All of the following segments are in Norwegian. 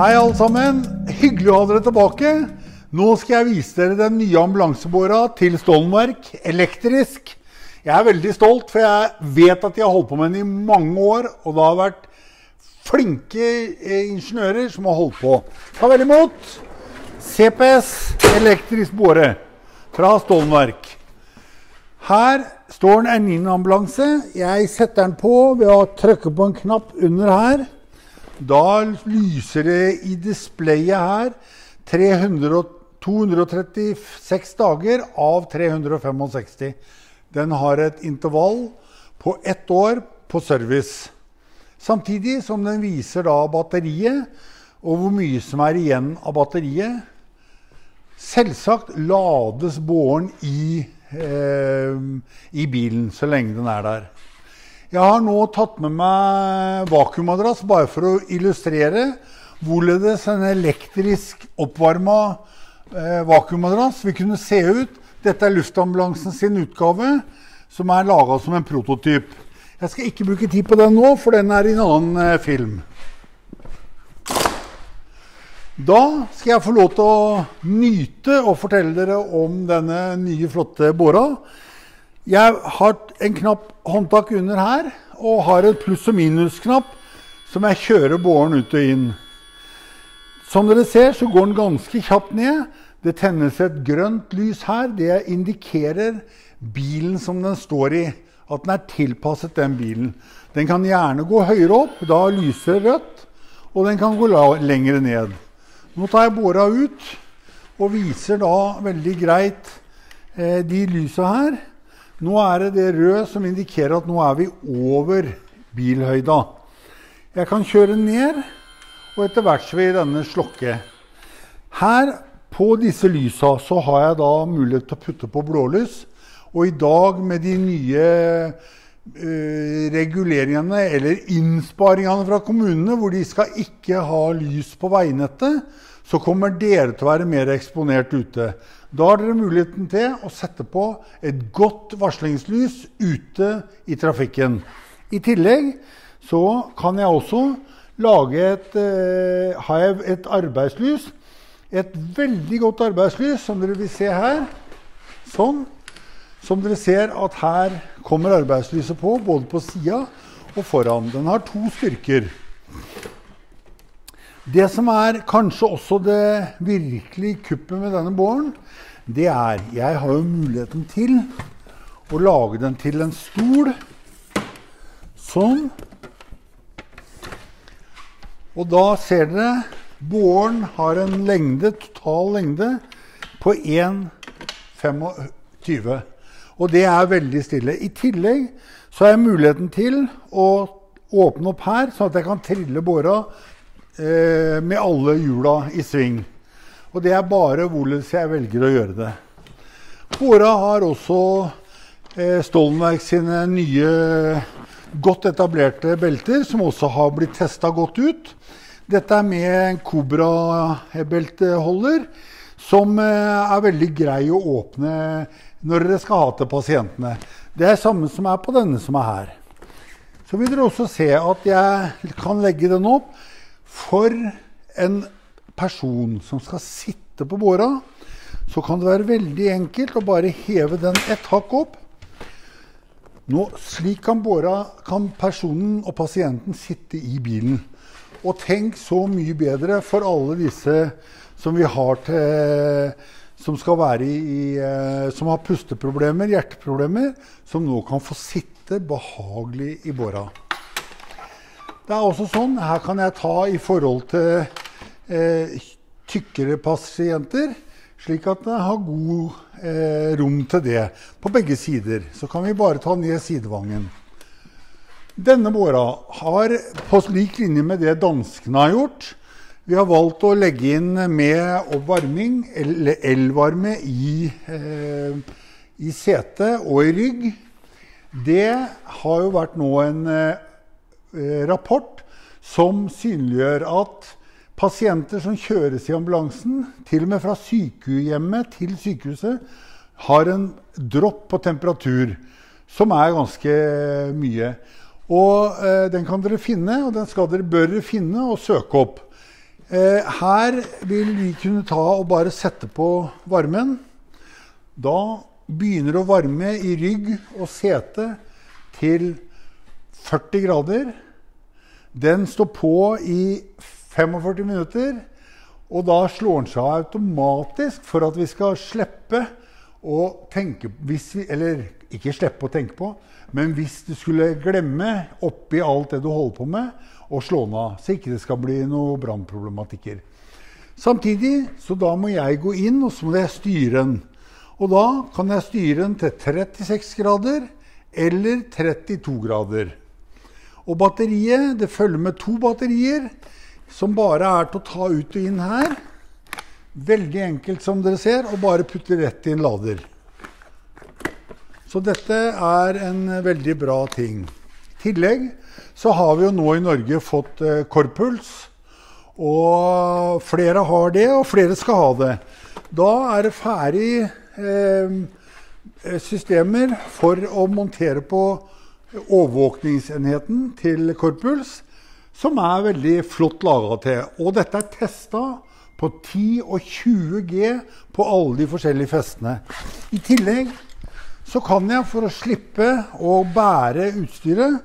Hei, alle sammen. Hyggelig å ha dere tilbake. Nå skal jeg vise dere den nye ambulansebåra til Stollenberg, elektrisk. Jeg er veldig stolt, for jeg vet at de har holdt på med den i mange år. Og det har vært flinke eh, ingeniører som har holdt på. Ta vel imot CPS elektrisk båre fra Stollenberg. Her står en N9-ambulanse. Jeg setter den på ved å trykke på en knapp under her. Da lyser det i displayet her 300, 236 dager av 365. Den har et intervall på ett år på service. Samtidig som den viser da batteriet og hvor mye som er igjen av batteriet. Selvsagt lades båren i, eh, i bilen så lenge den er der. Jeg har nå tatt med meg vakuummadrass bare for å illustrere hvorledes en elektrisk oppvarma eh, vakuummadrass vil kunne se ut. Dette er Luftambulansen sin utgave, som er laga som en prototyp. Jeg skal ikke bruke tid på den nå, for den er i en annen eh, film. Da skal jeg få lov til å nyte og fortelle dere om denne nye, flotte båra. Jeg har en knapp håndtak under her og har en pluss- og minusknapp som jeg kjører båren ut og inn. Som dere ser, så går den ganske kjapt ned. Det tennes et grønt lys her. Det indikerer bilen som den står i. At den er tilpasset den bilen. Den kan gjerne gå høyere opp, da lyser rødt. Og den kan gå lenger ned. Nå tar jeg båra ut og viser da veldig greit eh, de lysa her. Nå er det det røde som indikerer at nå er vi over bilhøyda. Jeg kan kjøre ned, og etter hvert vil denne slokke. Her på disse lysa så har jeg da mulighet til å putte på blålys. Og i dag med de nye uh, reguleringene eller innsparingene fra kommunene, hvor de skal ikke ha lys på veinettet, så kommer dere til å være mer eksponert ute. Da har dere muligheten til å sette på et godt varslingslys ute i trafikken. I tillegg så kan jeg også lage et, eh, jeg et arbeidslys. Et veldig godt arbeidslys, som dere vil se her. Sånn. Som dere ser at her kommer arbeidslyset på, både på sida og foran. Den har to styrker. Det som er kanskje også det virkelige kuppet med denne båren, det er Jeg har jo muligheten til å lage den til en stol. Sånn. Og da ser dere båren har en lengde, total lengde på 1,25. Og det er veldig stille. I tillegg så har jeg muligheten til å åpne opp her, sånn at jeg kan trille båra eh, med alle hjula i sving. Og det er bare hvordan jeg velger å gjøre det. Båra har også eh, Stoltenberg sine nye godt etablerte belter, som også har blitt testa godt ut. Dette er med en Cobra-belteholder, som eh, er veldig grei å åpne når dere skal ha til pasientene. Det er samme som er på denne som er her. Så vil dere også se at jeg kan legge den opp for en person som skal sitte på båra. Så kan det være veldig enkelt å bare heve den et hakk opp. Nå, slik kan, båra, kan personen og pasienten sitte i bilen. Og tenk så mye bedre for alle disse som vi har til som i, som har pusteproblemer, hjerteproblemer, som nå kan få sitte behagelig i båra. Det er også sånn, Her kan jeg ta i forhold til eh, tykkere pasienter, slik at jeg har god eh, rom til det på begge sider. Så kan vi bare ta ned sidevangen. Denne båra har på lik linje med det danskene har gjort, vi har valgt å legge inn med oppvarming, eller elvarme, i, eh, i sete og i rygg. Det har jo vært nå en eh, rapport som synliggjør at pasienter som kjøres i ambulansen, til og med fra sykehjemmet til sykehuset, har en dropp på temperatur som er ganske mye. Og eh, Den kan dere finne, og den skal dere, bør finne og søke opp. Eh, her vil vi kunne ta og bare sette på varmen. Da begynner det å varme i rygg og sete til 40 grader. Den står på i 45 minutter, og da slår den seg automatisk for at vi skal slippe å tenke hvis vi, Eller ikke slippe å tenke på, men hvis du skulle glemme oppi alt det du holder på med, å slå den av, så ikke det skal bli noe brannproblematikker. Samtidig så da må jeg gå inn og så må jeg styre den. Og da kan jeg styre den til 36 grader eller 32 grader. Og batteriet det følger med to batterier som bare er til å ta ut og inn her. Veldig enkelt, som dere ser, og bare putte rett i en lader. Så dette er en veldig bra ting. I tillegg så har vi jo nå i Norge fått eh, korpuls. Og flere har det, og flere skal ha det. Da er det ferdig eh, systemer for å montere på overvåkningsenheten til Korpuls, som er veldig flott laga til. Og dette er testa på 10 og 20 G på alle de forskjellige festene. I tillegg så kan jeg, for å slippe å bære utstyret,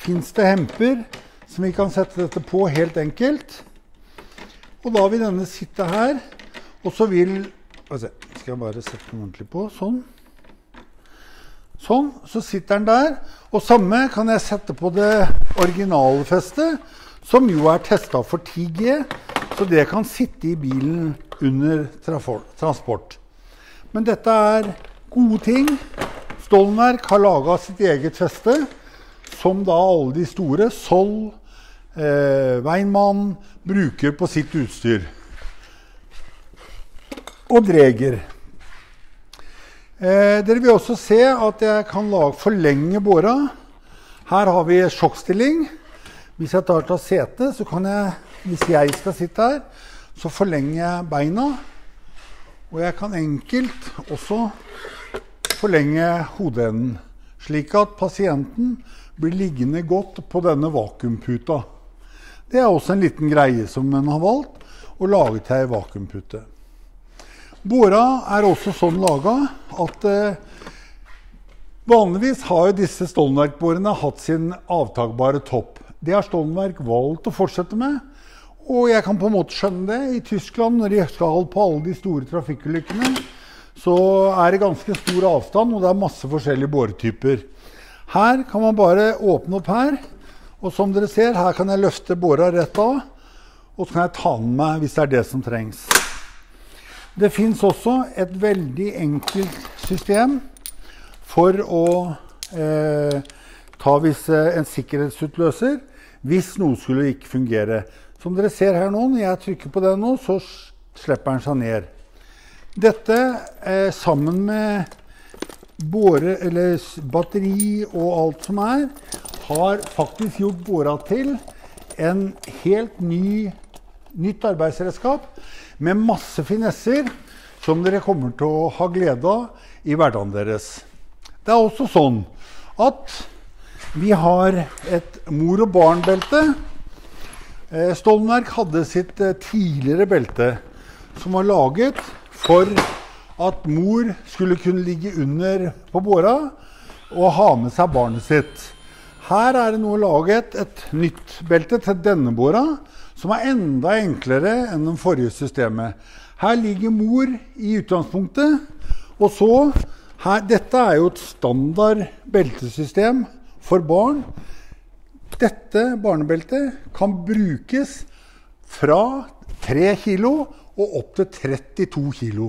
fins det hemper som vi kan sette dette på helt enkelt. Og da vil denne sitte her, og så vil Skal jeg bare sette den ordentlig på. Sånn. Sånn, så sitter den der. Og samme kan jeg sette på det originale festet, som jo er testa for 10G, så det kan sitte i bilen under transport. Men dette er gode ting. Stollenberg har laga sitt eget feste, som da alle de store, Soll, eh, Weinmann, bruker på sitt utstyr. Og Dreger. Eh, dere vil også se at jeg kan lage, forlenge båra. Her har vi sjokkstilling. Hvis jeg tar av setet, så kan jeg, hvis jeg skal sitte her, så forlenger jeg beina. Og jeg kan enkelt også forlenge hodeenden, slik at pasienten blir liggende godt på denne vakuumputa. Det er også en liten greie som en har valgt, å lage til ei vakuumpute. Båra er også sånn laga at eh, vanligvis har disse Stoltenberg-bårene hatt sin avtakbare topp. Det har Stoltenberg valgt å fortsette med. Og jeg kan på en måte skjønne det. I Tyskland, når de skal på alle de store trafikkulykkene, så er det ganske stor avstand, og det er masse forskjellige båretyper. Her kan man bare åpne opp her. Og som dere ser, her kan jeg løfte båra rett av. Og så kan jeg ta den med hvis det er det som trengs. Det fins også et veldig enkelt system for å eh, ta hvis, en sikkerhetsutløser hvis noe skulle ikke fungere. Som dere ser her nå, når jeg trykker på den nå, så slipper den seg ned. Dette eh, sammen med båre, eller batteri og alt som er, har faktisk gjort båra til en helt ny, nytt arbeidsredskap med masse finesser som dere kommer til å ha glede av i hverdagen deres. Det er også sånn at vi har et mor og barn-belte. Eh, Stoltenberg hadde sitt eh, tidligere belte som var laget for at mor skulle kunne ligge under på båra og ha med seg barnet sitt. Her er det nå laget et nytt belte til denne båra som er enda enklere enn det forrige systemet. Her ligger mor i utgangspunktet. Og så her, Dette er jo et standard beltesystem for barn. Dette barnebeltet kan brukes fra 3 kg og opp til 32 kg.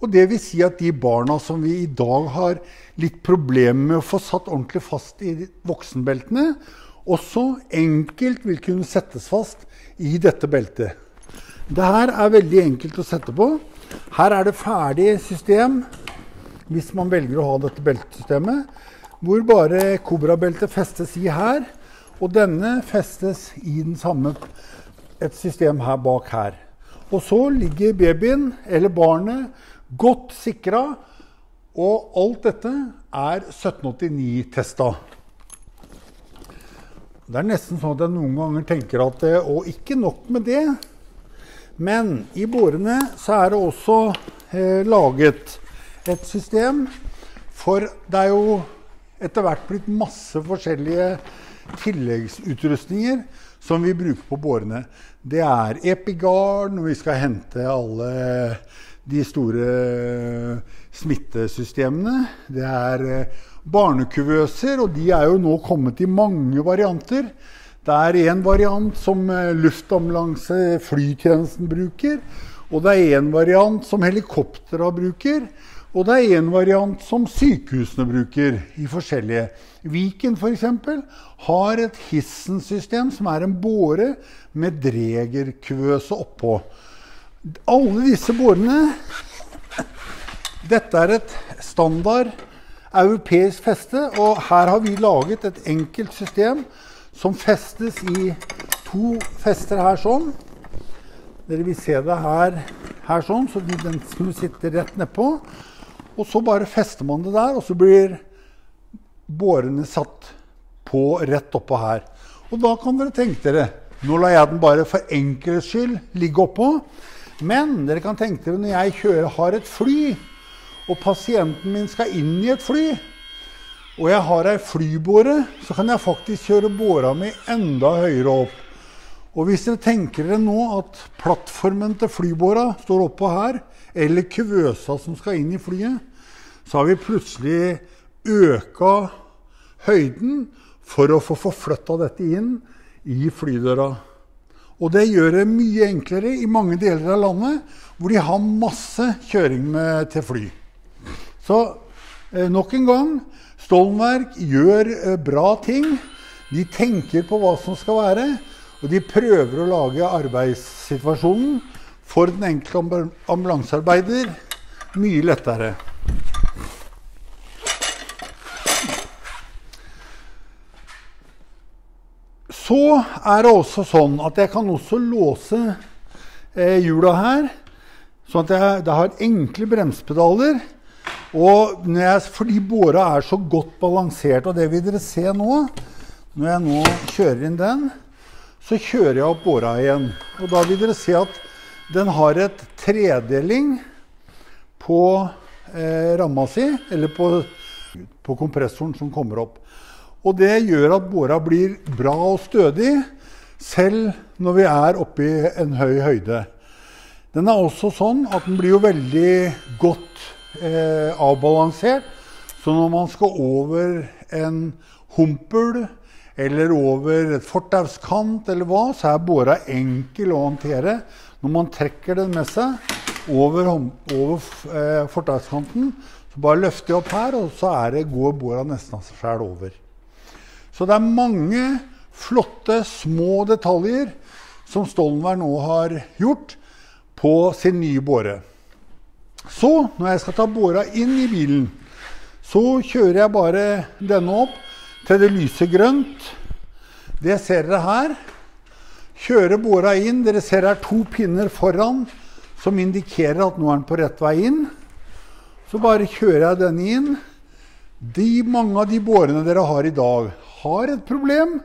Og det vil si at de barna som vi i dag har litt problemer med å få satt ordentlig fast i voksenbeltene, også enkelt vil kunne settes fast i dette beltet. Det her er veldig enkelt å sette på. Her er det ferdig system hvis man velger å ha dette beltesystemet, hvor bare kobrabeltet festes i her. Og denne festes i den samme, et system her bak her. Og så ligger babyen, eller barnet, godt sikra. Og alt dette er 1789-testa. Det er nesten sånn at jeg noen ganger tenker at Og ikke nok med det. Men i bårene så er det også eh, laget et system for det er jo etter hvert blitt masse forskjellige tilleggsutrustninger som vi bruker på bårene. Det er Epigard når vi skal hente alle de store smittesystemene. Det er eh, barnekuvøser, og de er jo nå kommet i mange varianter. Det er én variant som eh, luftambulanse flytjenesten bruker. Og det er én variant som helikoptera bruker. Og det er én variant som sykehusene bruker i forskjellige. Viken f.eks. har et Hissen-system som er en båre med dregerkvøse oppå. Alle disse bårene Dette er et standard europeisk feste, og her har vi laget et enkelt system som festes i to fester her sånn. Dere vil se det her, her sånn, så den skulle sitte rett nedpå. Og så bare fester man det der, og så blir bårene satt på rett oppå her. Og da kan dere tenke dere Nå lar jeg den bare for enkelhets skyld ligge oppå. Men dere kan tenke dere når jeg kjører, har et fly, og pasienten min skal inn i et fly, og jeg har ei flybåre, så kan jeg faktisk kjøre båra mi enda høyere opp. Og hvis dere tenker dere nå at plattformen til flybåra står oppå her, eller kuvøsa som skal inn i flyet, så har vi plutselig øka høyden for å få forflytta dette inn i flydøra. Og det gjør det mye enklere i mange deler av landet hvor de har masse kjøring med, til fly. Så eh, nok en gang Stoltenberg gjør eh, bra ting. De tenker på hva som skal være, og de prøver å lage arbeidssituasjonen for den enkelte ambulansearbeider mye lettere. Så er det også sånn at jeg kan også låse eh, hjula her. Sånn at jeg, det har enkle bremsepedaler. Og jeg, fordi båra er så godt balansert, og det vil dere se nå Når jeg nå kjører inn den, så kjører jeg opp båra igjen. Og da vil dere se at den har et tredeling på eh, ramma si, eller på, på kompressoren som kommer opp. Og det gjør at båra blir bra og stødig, selv når vi er oppe i en høy høyde. Den er også sånn at den blir jo veldig godt eh, avbalansert. Så når man skal over en humpel eller over et fortauskant eller hva, så er båra enkel å håndtere. Når man trekker den med seg over, over eh, fortauskanten, så bare løfter jeg opp her, og så det, går båra nesten av seg sjæl over. Så det er mange flotte, små detaljer som Stoltenberg nå har gjort på sin nye båre. Så, når jeg skal ta båra inn i bilen, så kjører jeg bare denne opp til det lyser grønt. Det ser dere her. Kjører båra inn. Dere ser her to pinner foran som indikerer at nå er den på rett vei inn. Så bare kjører jeg denne inn. De, mange av de bårene dere har i dag, har et problem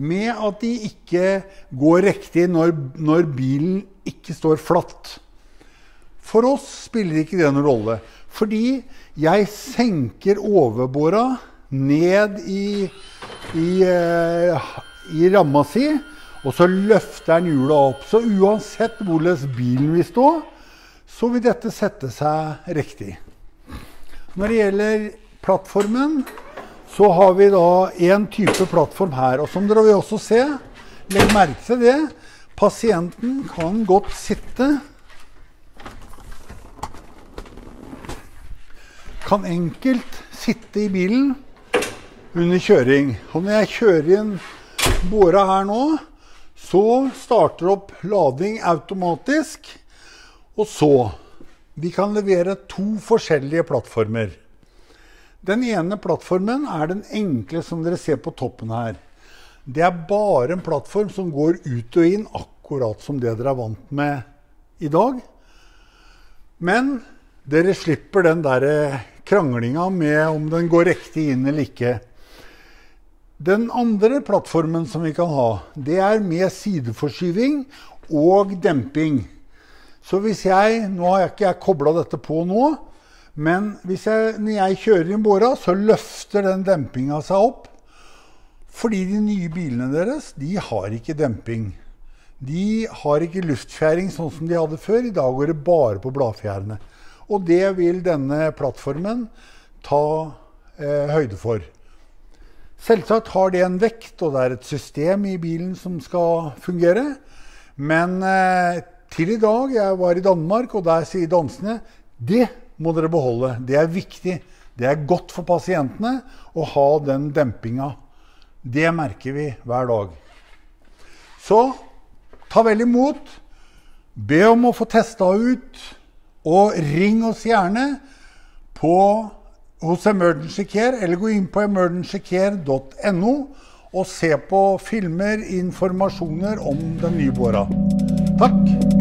med at de ikke går riktig når, når bilen ikke står flatt. For oss spiller ikke det noen rolle. Fordi jeg senker overbåra ned i, i, uh, i ramma si, og så løfter den hjula opp. Så uansett hvordan bilen vil stå, så vil dette sette seg riktig. Når det gjelder plattformen, så har vi da én type plattform her. Og som dere vil også se, legg merke til det, pasienten kan godt sitte Kan enkelt sitte i bilen under kjøring. Og når jeg kjører inn båra her nå, så starter opp lading automatisk. Og så Vi kan levere to forskjellige plattformer. Den ene plattformen er den enkle som dere ser på toppen her. Det er bare en plattform som går ut og inn, akkurat som det dere er vant med i dag. Men dere slipper den der kranglinga med om den går riktig inn eller ikke. Den andre plattformen som vi kan ha, det er med sideforskyving og demping. Så hvis jeg Nå har jeg ikke jeg kobla dette på nå, men jeg, når jeg kjører inn båra, så løfter den dempinga seg opp. Fordi de nye bilene deres de har ikke demping. De har ikke luftfjæring sånn som de hadde før. I dag går det bare på bladfjærene. Og det vil denne plattformen ta eh, høyde for. Selvsagt har det en vekt, og det er et system i bilen som skal fungere. Men eh, til i dag Jeg var i Danmark, og der sier dansene det må dere beholde. Det er viktig. Det er godt for pasientene å ha den dempinga. Det merker vi hver dag. Så ta vel imot. Be om å få testa ut, og ring oss gjerne på, hos Emergency Care, eller gå inn på emergencycare.no og se på filmer, informasjoner om den nye båra. Takk.